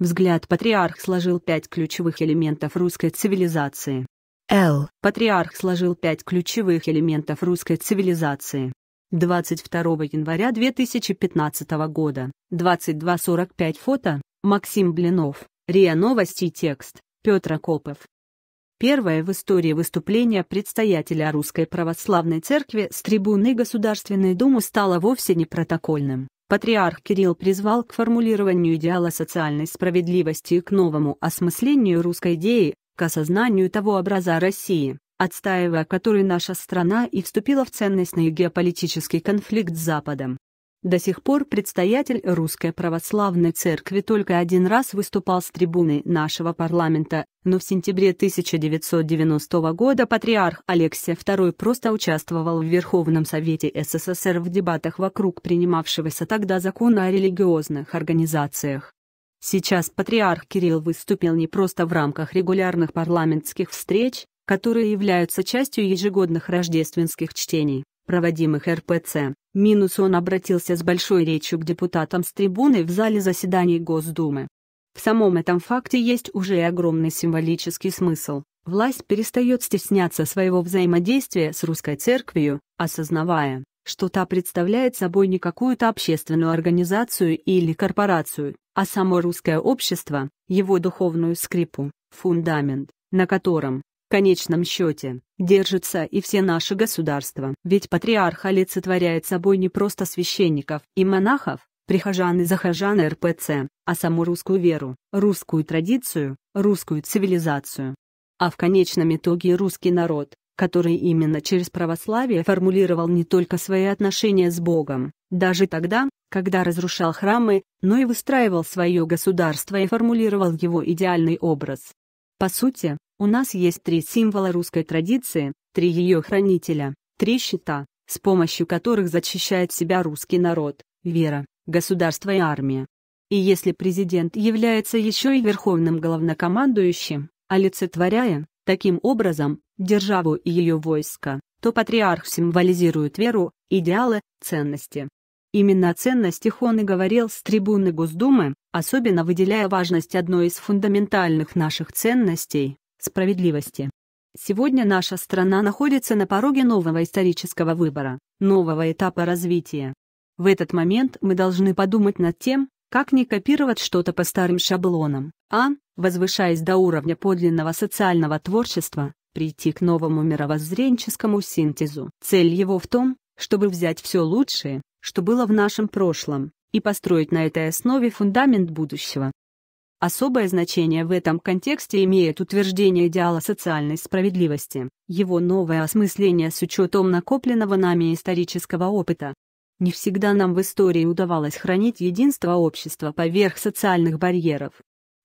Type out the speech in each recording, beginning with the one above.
Взгляд патриарх сложил пять ключевых элементов русской цивилизации. Л. Патриарх сложил пять ключевых элементов русской цивилизации. 22 января 2015 года, 22.45 фото, Максим Блинов, РИА Новости текст, Петр Акопов. Первое в истории выступление предстоятеля Русской Православной Церкви с трибуны Государственной Думы стало вовсе не протокольным. Патриарх Кирилл призвал к формулированию идеала социальной справедливости и к новому осмыслению русской идеи, к осознанию того образа России, отстаивая который наша страна и вступила в ценностный геополитический конфликт с Западом. До сих пор предстоятель Русской Православной Церкви только один раз выступал с трибуны нашего парламента, но в сентябре 1990 года патриарх Алексия II просто участвовал в Верховном Совете СССР в дебатах вокруг принимавшегося тогда закона о религиозных организациях. Сейчас патриарх Кирилл выступил не просто в рамках регулярных парламентских встреч, которые являются частью ежегодных рождественских чтений, проводимых РПЦ, минус он обратился с большой речью к депутатам с трибуны в зале заседаний Госдумы. В самом этом факте есть уже и огромный символический смысл. Власть перестает стесняться своего взаимодействия с русской церковью, осознавая, что та представляет собой не какую-то общественную организацию или корпорацию, а само русское общество, его духовную скрипу, фундамент, на котором, в конечном счете, держится и все наши государства. Ведь патриарх олицетворяет собой не просто священников и монахов, прихожан и захожан РПЦ, а саму русскую веру, русскую традицию, русскую цивилизацию. А в конечном итоге русский народ, который именно через православие формулировал не только свои отношения с Богом, даже тогда, когда разрушал храмы, но и выстраивал свое государство и формулировал его идеальный образ. По сути, у нас есть три символа русской традиции, три ее хранителя, три щита, с помощью которых защищает себя русский народ, вера, государство и армия. И если президент является еще и верховным главнокомандующим, олицетворяя, таким образом, державу и ее войско, то патриарх символизирует веру, идеалы, ценности. Именно о ценностях он и говорил с трибуны Госдумы, особенно выделяя важность одной из фундаментальных наших ценностей – справедливости. Сегодня наша страна находится на пороге нового исторического выбора, нового этапа развития. В этот момент мы должны подумать над тем, как не копировать что-то по старым шаблонам, а, возвышаясь до уровня подлинного социального творчества, прийти к новому мировоззренческому синтезу. Цель его в том, чтобы взять все лучшее, что было в нашем прошлом, и построить на этой основе фундамент будущего. Особое значение в этом контексте имеет утверждение идеала социальной справедливости, его новое осмысление с учетом накопленного нами исторического опыта. Не всегда нам в истории удавалось хранить единство общества поверх социальных барьеров.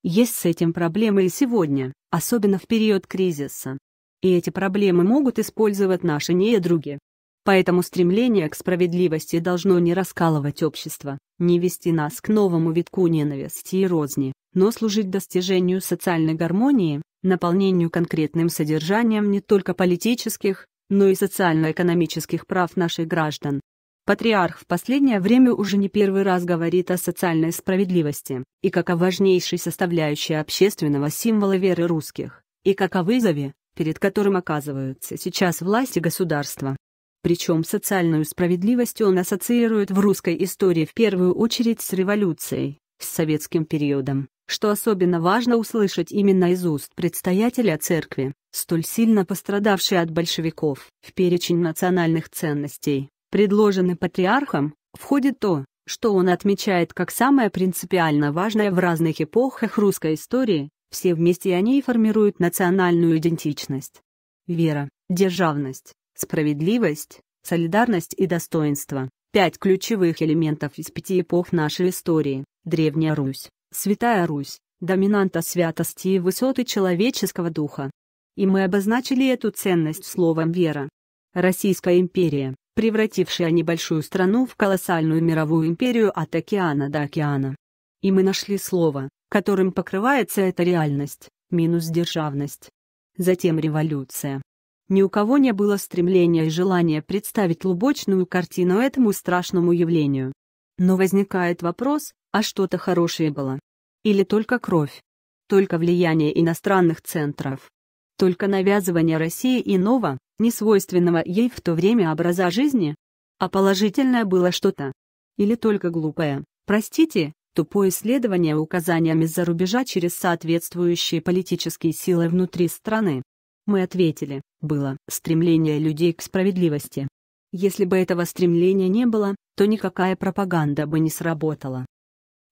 Есть с этим проблемы и сегодня, особенно в период кризиса. И эти проблемы могут использовать наши недруги. Поэтому стремление к справедливости должно не раскалывать общество, не вести нас к новому витку ненависти и розни, но служить достижению социальной гармонии, наполнению конкретным содержанием не только политических, но и социально-экономических прав наших граждан. Патриарх в последнее время уже не первый раз говорит о социальной справедливости, и как о важнейшей составляющей общественного символа веры русских, и как о вызове, перед которым оказываются сейчас власти государства. Причем социальную справедливость он ассоциирует в русской истории в первую очередь с революцией, с советским периодом, что особенно важно услышать именно из уст предстоятеля церкви, столь сильно пострадавшей от большевиков. В перечень национальных ценностей, предложенный патриархом, входит то, что он отмечает как самое принципиально важное в разных эпохах русской истории, все вместе они и формируют национальную идентичность. Вера, державность, справедливость, солидарность и достоинство. Пять ключевых элементов из пяти эпох нашей истории. Древняя Русь, Святая Русь, доминанта святости и высоты человеческого духа. И мы обозначили эту ценность словом «вера». Российская империя, превратившая небольшую страну в колоссальную мировую империю от океана до океана. И мы нашли слово, которым покрывается эта реальность, минус державность. Затем революция. Ни у кого не было стремления и желания представить лубочную картину этому страшному явлению. Но возникает вопрос, а что-то хорошее было. Или только кровь? Только влияние иностранных центров? Только навязывание России иного, несвойственного ей в то время образа жизни? А положительное было что-то? Или только глупое, простите, тупое исследование указаниями из-за рубежа через соответствующие политические силы внутри страны? Мы ответили, было стремление людей к справедливости. Если бы этого стремления не было, то никакая пропаганда бы не сработала.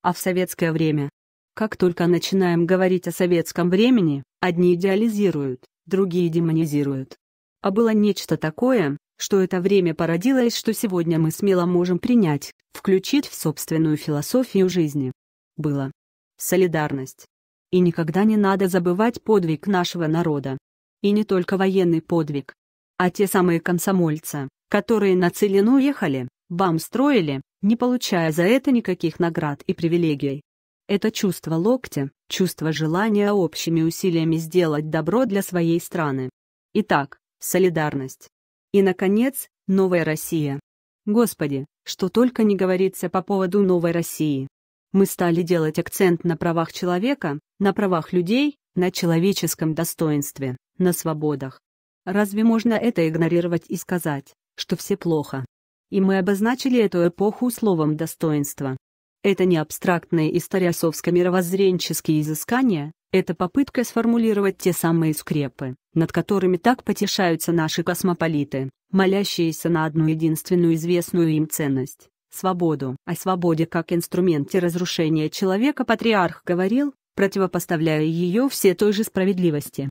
А в советское время? Как только начинаем говорить о советском времени, одни идеализируют, другие демонизируют. А было нечто такое, что это время породило и что сегодня мы смело можем принять, включить в собственную философию жизни. Было. Солидарность. И никогда не надо забывать подвиг нашего народа. И не только военный подвиг. А те самые комсомольцы, которые на Целину ехали, бам строили, не получая за это никаких наград и привилегий. Это чувство локтя, чувство желания общими усилиями сделать добро для своей страны. Итак, солидарность. И, наконец, новая Россия. Господи, что только не говорится по поводу новой России. Мы стали делать акцент на правах человека, на правах людей, на человеческом достоинстве, на свободах. Разве можно это игнорировать и сказать, что все плохо? И мы обозначили эту эпоху словом «достоинство». Это не абстрактные историосовско-мировоззренческие изыскания, это попытка сформулировать те самые скрепы, над которыми так потешаются наши космополиты, молящиеся на одну единственную известную им ценность — свободу. О свободе как инструменте разрушения человека патриарх говорил, противопоставляя ее все той же справедливости.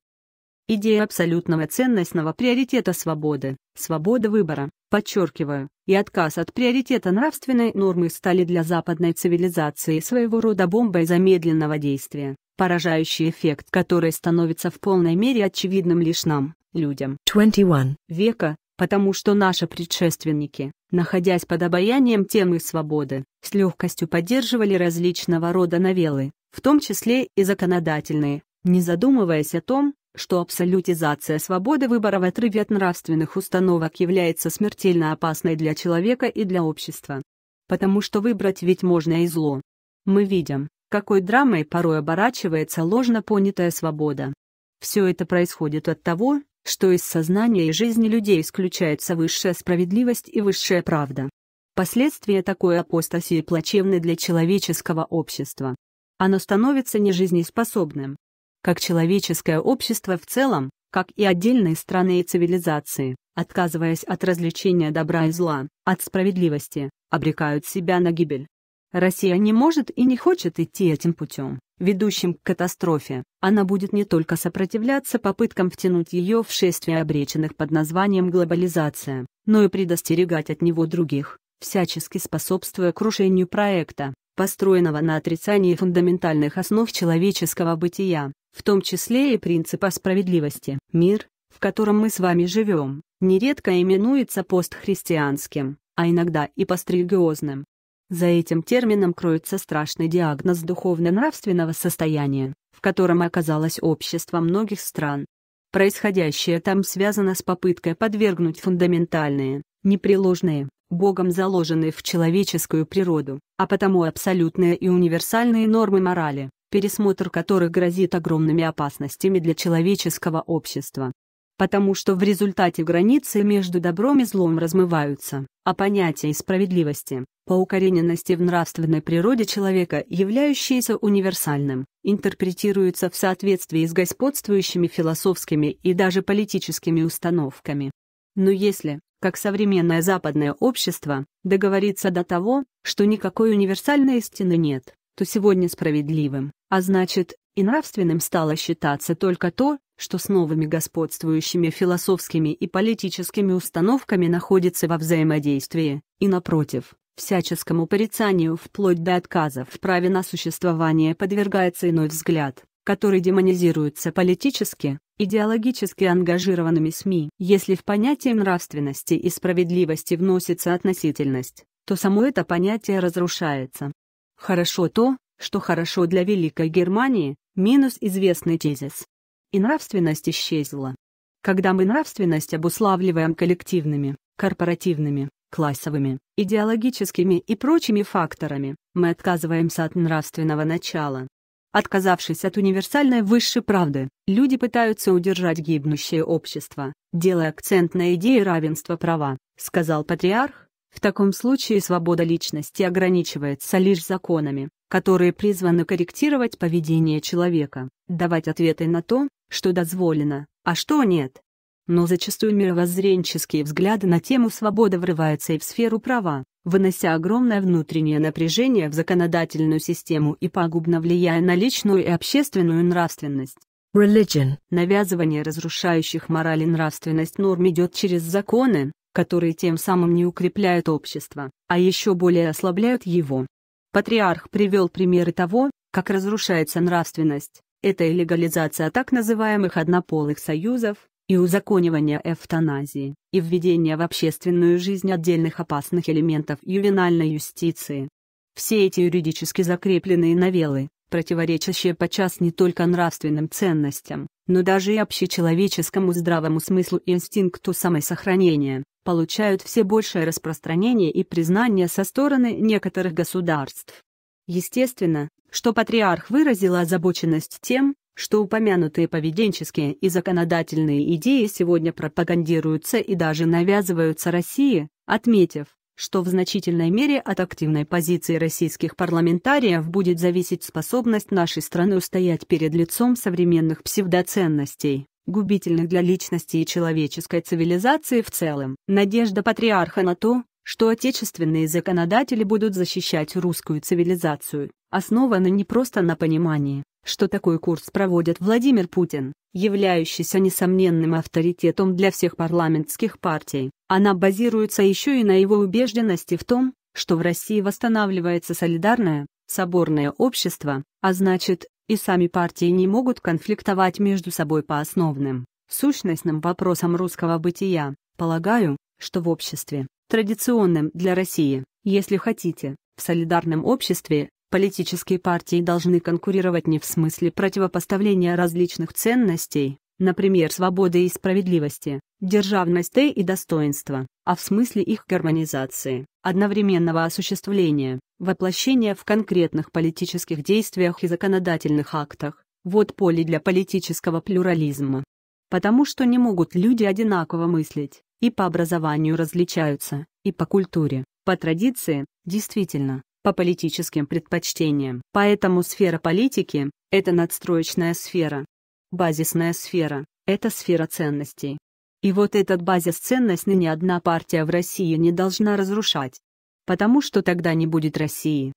Идея абсолютного ценностного приоритета свободы, свобода выбора, подчеркиваю, и отказ от приоритета нравственной нормы стали для западной цивилизации своего рода бомбой замедленного действия, поражающий эффект который становится в полной мере очевидным лишь нам, людям. 21 века, потому что наши предшественники, находясь под обаянием темы свободы, с легкостью поддерживали различного рода новеллы, в том числе и законодательные, не задумываясь о том, что абсолютизация свободы выбора в отрыве от нравственных установок является смертельно опасной для человека и для общества. Потому что выбрать ведь можно и зло. Мы видим, какой драмой порой оборачивается ложно понятая свобода. Все это происходит от того, что из сознания и жизни людей исключается высшая справедливость и высшая правда. Последствия такой апостасии плачевны для человеческого общества. Оно становится нежизнеспособным. Как человеческое общество в целом, как и отдельные страны и цивилизации, отказываясь от развлечения добра и зла, от справедливости, обрекают себя на гибель. Россия не может и не хочет идти этим путем, ведущим к катастрофе. Она будет не только сопротивляться попыткам втянуть ее в шествие обреченных под названием глобализация, но и предостерегать от него других, всячески способствуя крушению проекта, построенного на отрицании фундаментальных основ человеческого бытия, в том числе и принципа справедливости. Мир, в котором мы с вами живем, нередко именуется постхристианским, а иногда и пострелиозным. За этим термином кроется страшный диагноз духовно-нравственного состояния, в котором оказалось общество многих стран. Происходящее там связано с попыткой подвергнуть фундаментальные, непреложные, Богом заложенные в человеческую природу, а потому абсолютные и универсальные нормы морали, пересмотр которых грозит огромными опасностями для человеческого общества потому что в результате границы между добром и злом размываются, а понятие справедливости, по укорененности в нравственной природе человека, являющееся универсальным, интерпретируется в соответствии с господствующими философскими и даже политическими установками. Но если, как современное западное общество, договориться до того, что никакой универсальной истины нет, то сегодня справедливым, а значит, и нравственным стало считаться только то, что с новыми господствующими философскими и политическими установками находится во взаимодействии, и напротив, всяческому порицанию вплоть до отказа в праве на существование подвергается иной взгляд, который демонизируется политически, идеологически ангажированными СМИ. Если в понятие нравственности и справедливости вносится относительность, то само это понятие разрушается. Хорошо то, что хорошо для Великой Германии, минус известный тезис и нравственность исчезла. Когда мы нравственность обуславливаем коллективными, корпоративными, классовыми, идеологическими и прочими факторами, мы отказываемся от нравственного начала. Отказавшись от универсальной высшей правды, люди пытаются удержать гибнущее общество, делая акцент на идее равенства права, сказал патриарх. В таком случае свобода личности ограничивается лишь законами, которые призваны корректировать поведение человека, давать ответы на то, что дозволено, а что нет. Но зачастую мировоззренческие взгляды на тему свободы врываются и в сферу права, вынося огромное внутреннее напряжение в законодательную систему и пагубно влияя на личную и общественную нравственность. Religion. Навязывание разрушающих мораль и нравственность норм идет через законы, которые тем самым не укрепляют общество, а еще более ослабляют его. Патриарх привел примеры того, как разрушается нравственность. Это и легализация так называемых однополых союзов, и узаконивание эвтаназии, и введение в общественную жизнь отдельных опасных элементов ювенальной юстиции. Все эти юридически закрепленные новеллы, противоречащие подчас не только нравственным ценностям, но даже и общечеловеческому здравому смыслу и инстинкту самосохранения, получают все большее распространение и признание со стороны некоторых государств. Естественно, что патриарх выразил озабоченность тем, что упомянутые поведенческие и законодательные идеи сегодня пропагандируются и даже навязываются России, отметив, что в значительной мере от активной позиции российских парламентариев будет зависеть способность нашей страны устоять перед лицом современных псевдоценностей, губительных для личности и человеческой цивилизации в целом. Надежда патриарха на то, что отечественные законодатели будут защищать русскую цивилизацию, основана не просто на понимании, что такой курс проводит Владимир Путин, являющийся несомненным авторитетом для всех парламентских партий. Она базируется еще и на его убежденности в том, что в России восстанавливается солидарное, соборное общество, а значит, и сами партии не могут конфликтовать между собой по основным, сущностным вопросам русского бытия. Полагаю, что в обществе, традиционном для России, если хотите, в солидарном обществе, Политические партии должны конкурировать не в смысле противопоставления различных ценностей, например, свободы и справедливости, державности и достоинства, а в смысле их гармонизации, одновременного осуществления, воплощения в конкретных политических действиях и законодательных актах. Вот поле для политического плюрализма. Потому что не могут люди одинаково мыслить, и по образованию различаются, и по культуре, по традиции, действительно, по политическим предпочтениям. Поэтому сфера политики – это надстроечная сфера. Базисная сфера – это сфера ценностей. И вот этот базис ценностей ни одна партия в России не должна разрушать. Потому что тогда не будет России.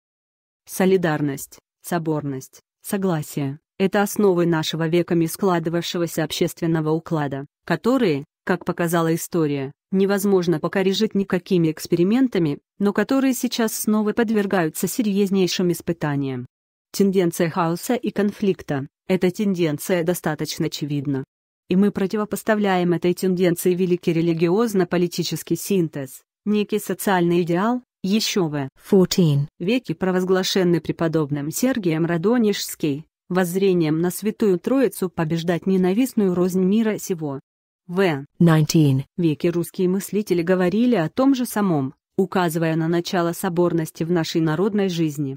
Солидарность, соборность, согласие – это основы нашего веками складывавшегося общественного уклада, которые, как показала история, невозможно покорежить никакими экспериментами, но которые сейчас снова подвергаются серьезнейшим испытаниям. Тенденция хаоса и конфликта – эта тенденция достаточно очевидна. И мы противопоставляем этой тенденции великий религиозно-политический синтез, некий социальный идеал, еще в 14 веке провозглашенный преподобным Сергием Радонежский, воззрением на Святую Троицу побеждать ненавистную рознь мира сего, в 19 веке русские мыслители говорили о том же самом, указывая на начало соборности в нашей народной жизни.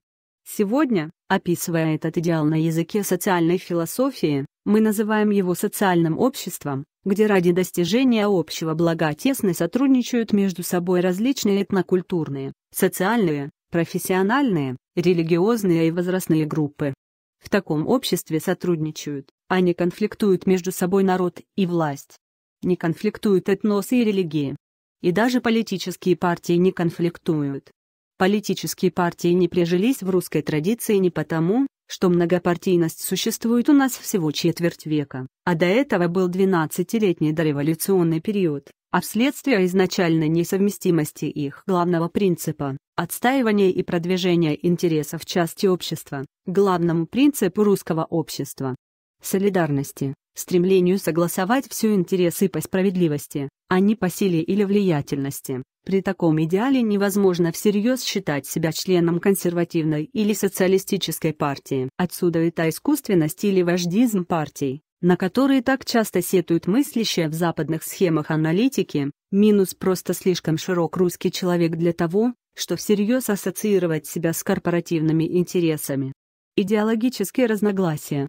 Сегодня, описывая этот идеал на языке социальной философии, мы называем его социальным обществом, где ради достижения общего блага тесно сотрудничают между собой различные этнокультурные, социальные, профессиональные, религиозные и возрастные группы. В таком обществе сотрудничают, а не конфликтуют между собой народ и власть не конфликтуют этносы и религии. И даже политические партии не конфликтуют. Политические партии не прижились в русской традиции не потому, что многопартийность существует у нас всего четверть века, а до этого был 12-летний дореволюционный период, а вследствие изначальной несовместимости их главного принципа – отстаивания и продвижения интересов части общества, главному принципу русского общества – солидарности, стремлению согласовать все интересы по справедливости, а не по силе или влиятельности. При таком идеале невозможно всерьез считать себя членом консервативной или социалистической партии. Отсюда и та искусственность или вождизм партий, на которые так часто сетуют мыслящие в западных схемах аналитики, минус просто слишком широк русский человек для того, что всерьез ассоциировать себя с корпоративными интересами. Идеологические разногласия.